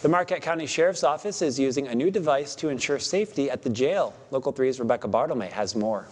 The Marquette County Sheriff's Office is using a new device to ensure safety at the jail. Local 3's Rebecca Bartlemy has more.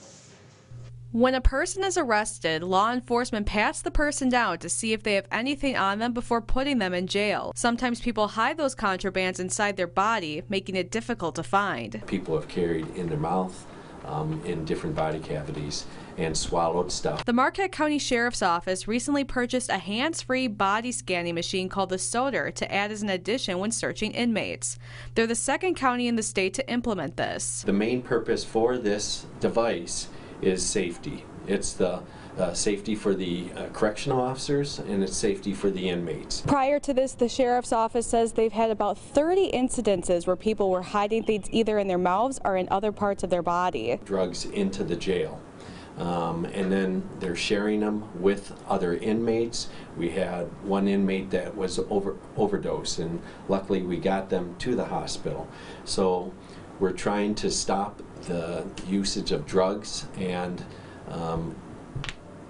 When a person is arrested, law enforcement pats the person down to see if they have anything on them before putting them in jail. Sometimes people hide those contrabands inside their body, making it difficult to find. People have carried in their mouth, um, in different body cavities, and swallowed stuff. The Marquette County Sheriff's Office recently purchased a hands free body scanning machine called the SOTER to add as an addition when searching inmates. They're the second county in the state to implement this. The main purpose for this device is safety. It's the uh, safety for the uh, correctional officers and it's safety for the inmates. Prior to this, the sheriff's office says they've had about 30 incidences where people were hiding things either in their mouths or in other parts of their body. Drugs into the jail. Um, and then they're sharing them with other inmates. We had one inmate that was over overdose, and luckily we got them to the hospital. So we're trying to stop the usage of drugs and um,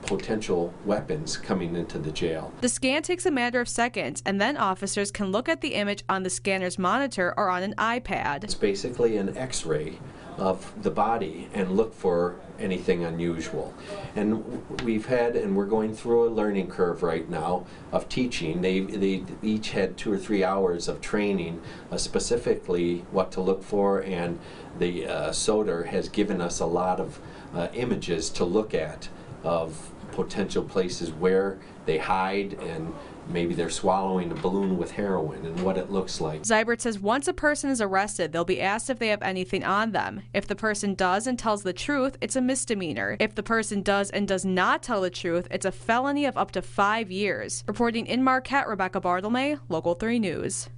potential weapons coming into the jail. The scan takes a matter of seconds, and then officers can look at the image on the scanner's monitor or on an iPad. It's basically an x ray of the body and look for anything unusual. And we've had, and we're going through a learning curve right now of teaching. They, they each had two or three hours of training uh, specifically what to look for, and the uh, SOTER has given us a lot of uh, images to look at of potential places where they hide and maybe they're swallowing a balloon with heroin and what it looks like. Zyburt says once a person is arrested, they'll be asked if they have anything on them. If the person does and tells the truth, it's a misdemeanor. If the person does and does not tell the truth, it's a felony of up to five years. Reporting in Marquette, Rebecca Bartlemy, Local 3 News.